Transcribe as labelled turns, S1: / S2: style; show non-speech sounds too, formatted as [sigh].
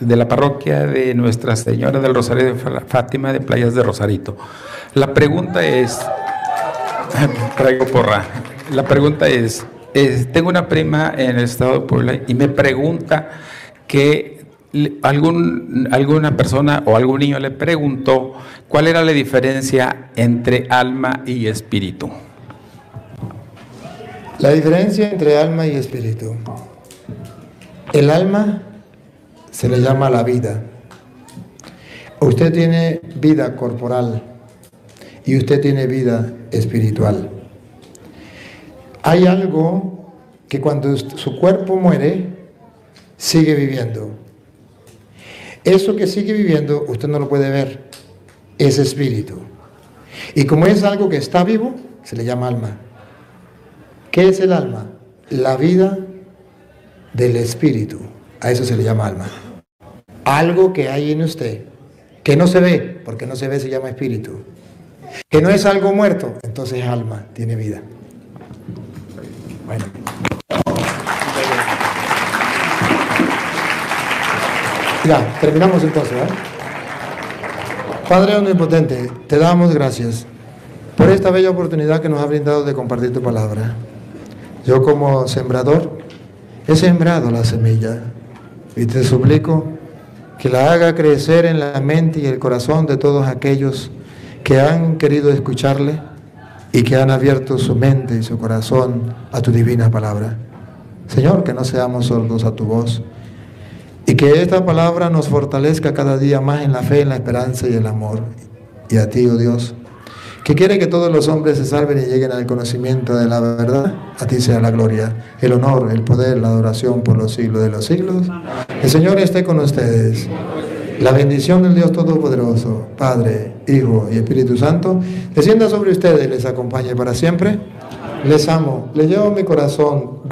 S1: de la parroquia de Nuestra Señora del Rosario de Fátima de Playas de Rosarito. La pregunta es, [laughs] traigo porra, la pregunta es, tengo una prima en el estado de Puebla y me pregunta que algún, alguna persona o algún niño le preguntó cuál era la diferencia entre alma y espíritu.
S2: La diferencia entre alma y espíritu. El alma se le llama la vida. Usted tiene vida corporal y usted tiene vida espiritual. Hay algo que cuando su cuerpo muere, sigue viviendo. Eso que sigue viviendo, usted no lo puede ver, es espíritu. Y como es algo que está vivo, se le llama alma. ¿Qué es el alma? La vida del espíritu. A eso se le llama alma. Algo que hay en usted, que no se ve, porque no se ve se llama espíritu. Que no es algo muerto, entonces es alma, tiene vida. Bueno. Ya, terminamos entonces. ¿eh? Padre Omnipotente, te damos gracias por esta bella oportunidad que nos ha brindado de compartir tu palabra. Yo como sembrador he sembrado la semilla y te suplico que la haga crecer en la mente y el corazón de todos aquellos que han querido escucharle y que han abierto su mente y su corazón a tu divina palabra. Señor, que no seamos sordos a tu voz y que esta palabra nos fortalezca cada día más en la fe, en la esperanza y el amor. Y a ti, oh Dios, que quiere que todos los hombres se salven y lleguen al conocimiento de la verdad, a ti sea la gloria, el honor, el poder, la adoración por los siglos de los siglos. El Señor esté con ustedes. La bendición del Dios Todopoderoso, Padre, Hijo y Espíritu Santo, descienda sobre ustedes y les acompañe para siempre. Les amo, les llevo mi corazón.